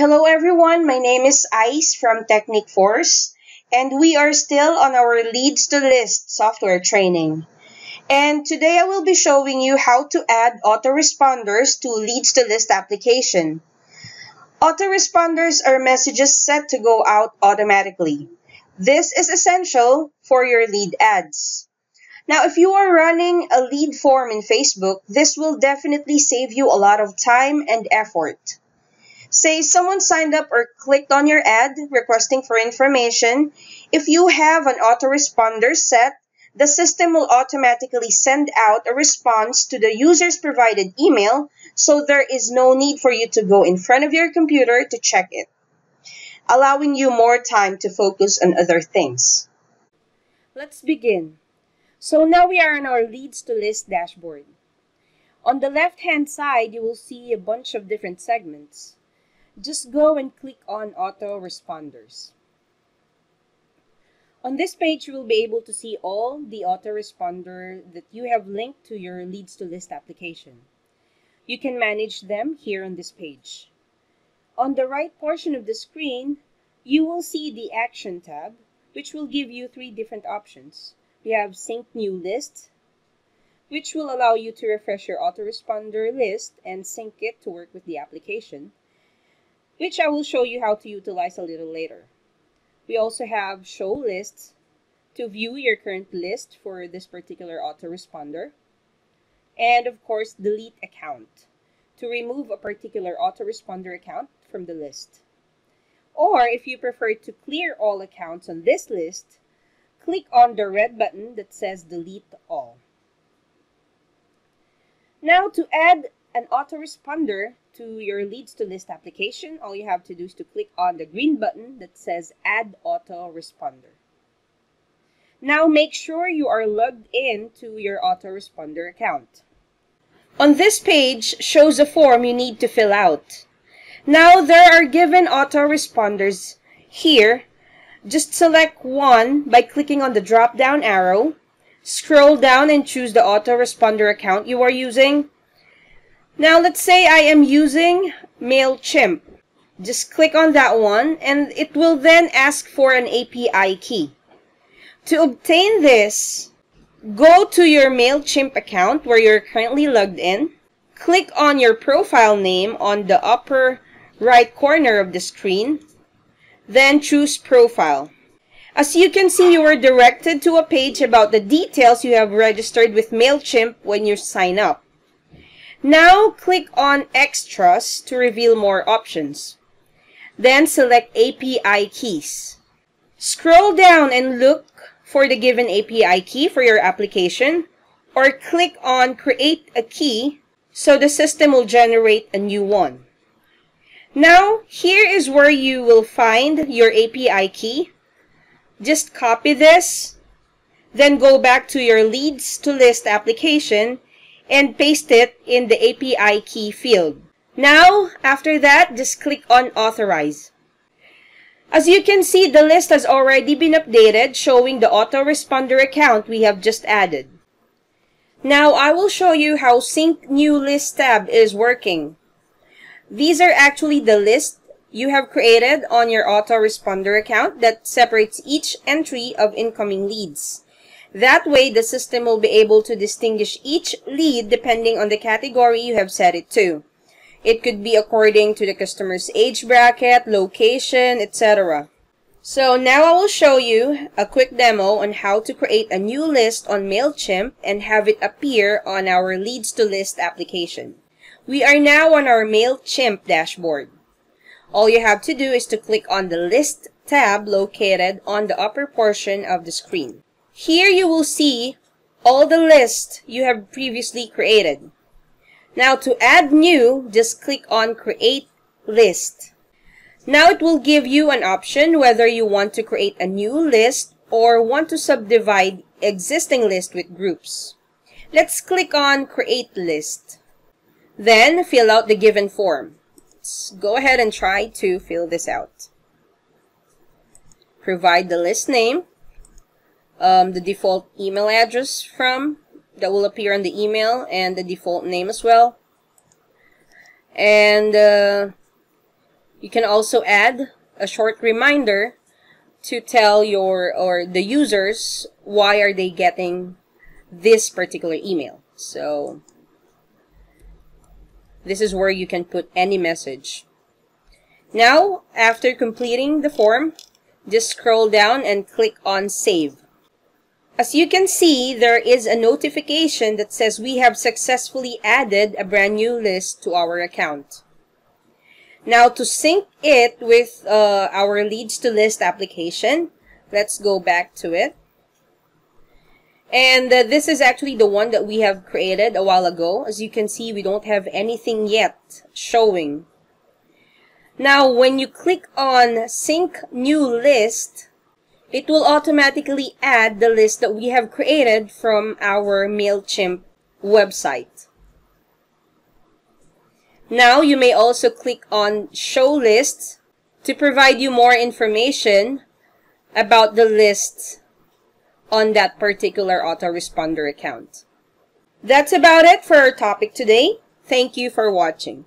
Hello everyone, my name is Ice from Teknikforce and we are still on our Leads2List software training. And today I will be showing you how to add autoresponders to Leads2List application. Autoresponders are messages set to go out automatically. This is essential for your lead ads. Now, if you are running a lead form in Facebook, this will definitely save you a lot of time and effort. Say someone signed up or clicked on your ad requesting for information. If you have an autoresponder set, the system will automatically send out a response to the user's provided email, so there is no need for you to go in front of your computer to check it, allowing you more time to focus on other things. Let's begin. So now we are on our Leads2List dashboard. On the left hand side, you will see a bunch of different segments just go and click on autoresponders. On this page, you will be able to see all the autoresponder that you have linked to your Leads2List application. You can manage them here on this page. On the right portion of the screen, you will see the Action tab, which will give you three different options. We have Sync New List, which will allow you to refresh your autoresponder list and sync it to work with the application which I will show you how to utilize a little later. We also have show lists to view your current list for this particular autoresponder. And of course, delete account to remove a particular autoresponder account from the list. Or if you prefer to clear all accounts on this list, click on the red button that says delete all. Now to add an autoresponder to your Leads2List application, all you have to do is to click on the green button that says add autoresponder. Now make sure you are logged in to your autoresponder account. On this page shows a form you need to fill out. Now there are given autoresponders here. Just select one by clicking on the drop down arrow. Scroll down and choose the autoresponder account you are using now let's say I am using MailChimp. Just click on that one and it will then ask for an API key. To obtain this, go to your MailChimp account where you're currently logged in. Click on your profile name on the upper right corner of the screen. Then choose Profile. As you can see, you are directed to a page about the details you have registered with MailChimp when you sign up. Now click on Extras to reveal more options. Then select API keys. Scroll down and look for the given API key for your application or click on Create a Key so the system will generate a new one. Now, here is where you will find your API key. Just copy this, then go back to your Leads2List application and paste it in the API key field. Now, after that, just click on Authorize. As you can see, the list has already been updated showing the autoresponder account we have just added. Now, I will show you how Sync New List tab is working. These are actually the list you have created on your autoresponder account that separates each entry of incoming leads. That way, the system will be able to distinguish each lead depending on the category you have set it to. It could be according to the customer's age bracket, location, etc. So now I will show you a quick demo on how to create a new list on MailChimp and have it appear on our Leads2List application. We are now on our MailChimp dashboard. All you have to do is to click on the List tab located on the upper portion of the screen. Here you will see all the lists you have previously created. Now to add new, just click on create list. Now it will give you an option whether you want to create a new list or want to subdivide existing list with groups. Let's click on create list. Then fill out the given form. Let's go ahead and try to fill this out. Provide the list name um, the default email address from that will appear on the email and the default name as well. And uh, You can also add a short reminder to tell your or the users why are they getting this particular email. So this is where you can put any message. Now, after completing the form, just scroll down and click on Save. As you can see, there is a notification that says we have successfully added a brand new list to our account. Now, to sync it with uh, our Leads2List application, let's go back to it. And uh, this is actually the one that we have created a while ago. As you can see, we don't have anything yet showing. Now, when you click on Sync New List, it will automatically add the list that we have created from our MailChimp website. Now, you may also click on Show Lists to provide you more information about the lists on that particular autoresponder account. That's about it for our topic today. Thank you for watching.